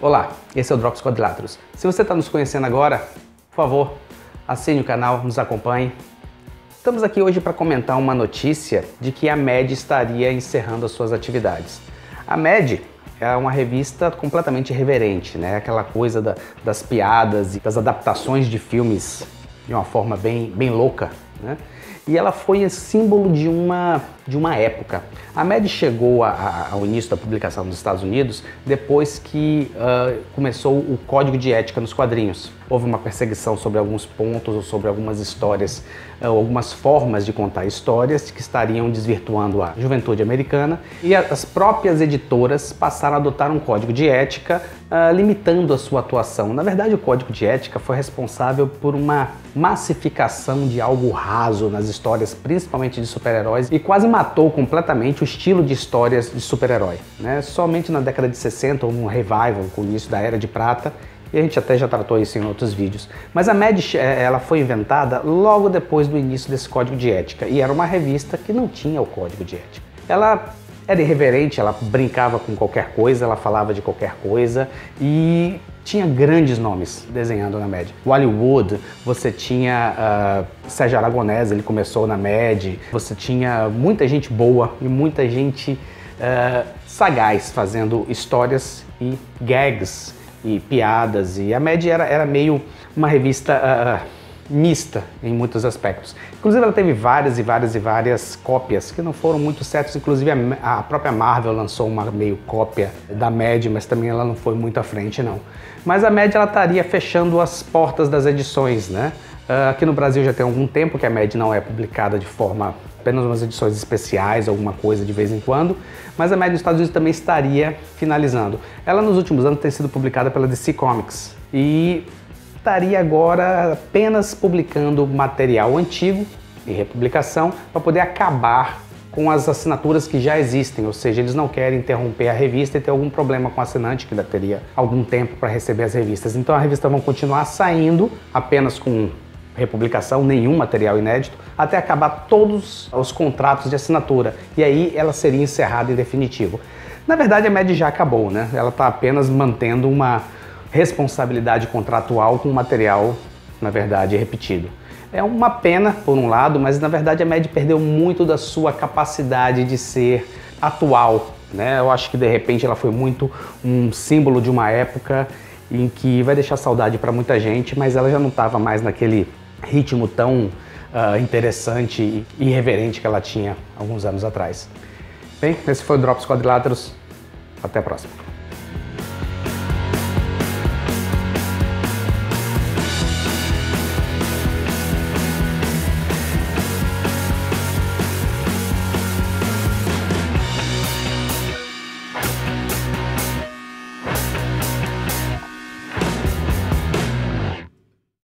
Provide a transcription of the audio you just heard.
Olá, esse é o Drops Quadriláteros. Se você está nos conhecendo agora, por favor, assine o canal, nos acompanhe. Estamos aqui hoje para comentar uma notícia de que a MED estaria encerrando as suas atividades. A MED é uma revista completamente irreverente, né? Aquela coisa da, das piadas e das adaptações de filmes de uma forma bem, bem louca, né? E ela foi símbolo de uma, de uma época. A MED chegou a, a, ao início da publicação nos Estados Unidos depois que uh, começou o Código de Ética nos quadrinhos. Houve uma perseguição sobre alguns pontos ou sobre algumas histórias, uh, algumas formas de contar histórias que estariam desvirtuando a juventude americana e as próprias editoras passaram a adotar um código de ética uh, limitando a sua atuação. Na verdade, o código de ética foi responsável por uma massificação de algo raso nas principalmente de super-heróis, e quase matou completamente o estilo de histórias de super-herói. Né? Somente na década de 60 houve um revival com o início da Era de Prata, e a gente até já tratou isso em outros vídeos. Mas a Mad eh, ela foi inventada logo depois do início desse código de ética, e era uma revista que não tinha o código de ética. Ela era irreverente, ela brincava com qualquer coisa, ela falava de qualquer coisa e tinha grandes nomes desenhando na MED. Hollywood, você tinha uh, Sérgio Aragonés, ele começou na MED, você tinha muita gente boa e muita gente uh, sagaz fazendo histórias e gags e piadas e a MED era, era meio uma revista uh, mista em muitos aspectos. Inclusive ela teve várias e várias e várias cópias que não foram muito certas, inclusive a, própria Marvel lançou uma meio cópia da Mad, mas também ela não foi muito à frente não. Mas a Mad ela estaria fechando as portas das edições, né? Uh, aqui no Brasil já tem algum tempo que a Mad não é publicada de forma apenas umas edições especiais, alguma coisa de vez em quando, mas a Mad nos Estados Unidos também estaria finalizando. Ela nos últimos anos tem sido publicada pela DC Comics e estaria agora apenas publicando material antigo em republicação para poder acabar com as assinaturas que já existem, ou seja, eles não querem interromper a revista e ter algum problema com o assinante que ainda teria algum tempo para receber as revistas. Então a revista vai continuar saindo apenas com republicação, nenhum material inédito, até acabar todos os contratos de assinatura. E aí ela seria encerrada em definitivo. Na verdade, a MED já acabou, né? Ela está apenas mantendo uma responsabilidade contratual com material, na verdade, repetido. É uma pena, por um lado, mas na verdade a MED perdeu muito da sua capacidade de ser atual. Né? Eu acho que de repente ela foi muito um símbolo de uma época em que vai deixar saudade para muita gente, mas ela já não estava mais naquele ritmo tão uh, interessante e irreverente que ela tinha alguns anos atrás. Bem, esse foi o Drops Quadriláteros. Até a próxima.